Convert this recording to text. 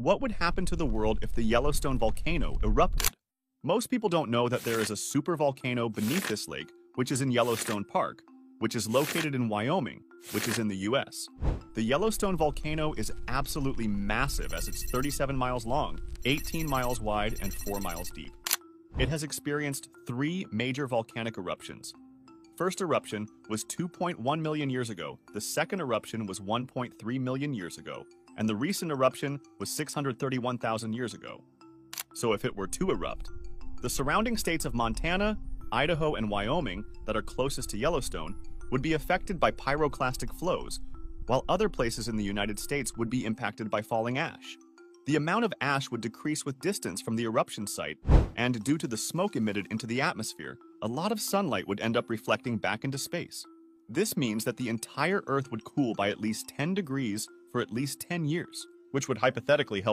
What would happen to the world if the Yellowstone volcano erupted? Most people don't know that there is a supervolcano beneath this lake, which is in Yellowstone Park, which is located in Wyoming, which is in the US. The Yellowstone volcano is absolutely massive as it's 37 miles long, 18 miles wide, and 4 miles deep. It has experienced three major volcanic eruptions. First eruption was 2.1 million years ago, the second eruption was 1.3 million years ago, and the recent eruption was 631,000 years ago. So if it were to erupt, the surrounding states of Montana, Idaho, and Wyoming that are closest to Yellowstone would be affected by pyroclastic flows, while other places in the United States would be impacted by falling ash. The amount of ash would decrease with distance from the eruption site, and due to the smoke emitted into the atmosphere, a lot of sunlight would end up reflecting back into space. This means that the entire Earth would cool by at least 10 degrees for at least 10 years, which would hypothetically help